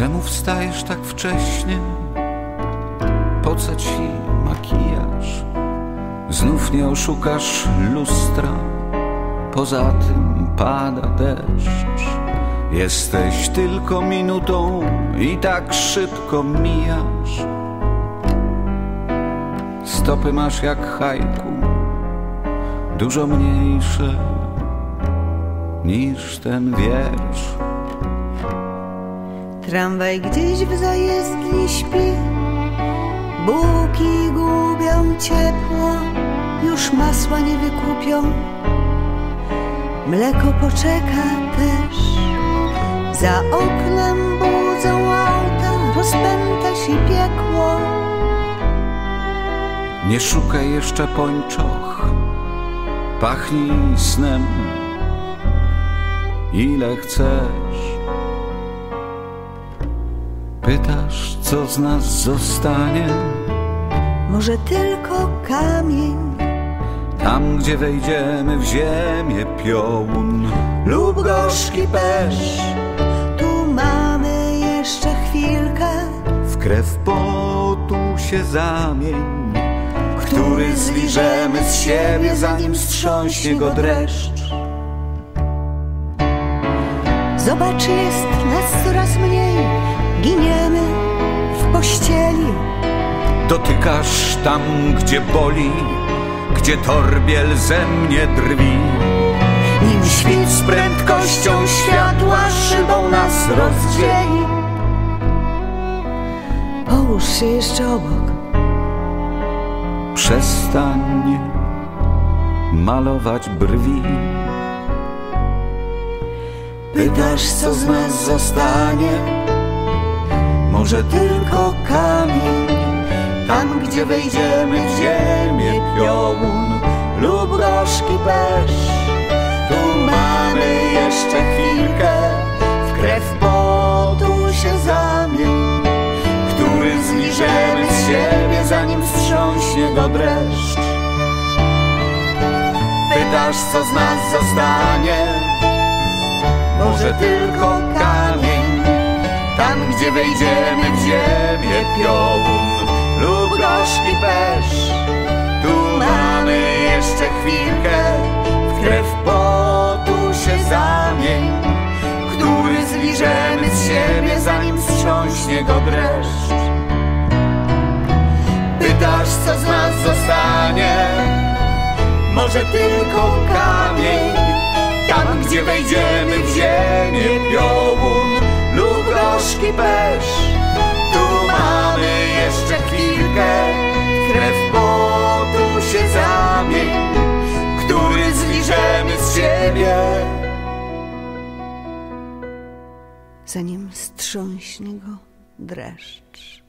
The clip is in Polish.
Czemu wstajesz tak wcześnie? Po co ci makijaż? Znów nie oszukasz lustra. Poza tym pada deszcz. Jesteś tylko minutą i tak szybko mijasz. Stopy masz jak hajku Dużo mniejsze niż ten wiersz Tramwaj gdzieś w zajezdni śpi. Buki gubią ciepło Już masła nie wykupią. Mleko poczeka też. Za oknem budzą auta Rozpęta się piekło. Nie szukaj jeszcze pończoch Pachnij snem. Ile chcesz Pytasz, co z nas zostanie? Może tylko kamień. Tam, gdzie wejdziemy w ziemię piołun Lub gorzki pesz. Tu mamy jeszcze chwilkę. W krew potu się zamień. Który zliżemy z siebie Zanim strząśnie go dreszcz. Zobacz, jest nas coraz mniej Giniemy w pościeli. Dotykasz tam, gdzie boli Gdzie torbiel ze mnie drwi. Nim świt z prędkością światła Szybą nas rozdzieli. Połóż się jeszcze obok. Przestań malować brwi. Pytasz, co z nas zostanie Może tylko kamień Tam, gdzie wejdziemy w ziemię piołun Lub gorzki pesz. Tu mamy jeszcze chwilkę W krew potu się zamień Który zliżemy z siebie Zanim wstrząśnie go dreszcz. Pytasz, co z nas zostanie? Może tylko kamień gdzie wejdziemy w ziemię piołun lub gorzki pesz. Tu mamy jeszcze chwilkę W krew potu się zamień Który zliżemy z siebie Zanim wstrząśnie go dreszcz. Pytasz, co z nas zostanie? Może tylko kamień tam, gdzie wejdziemy w ziemię Zanim strząśnie go dreszcz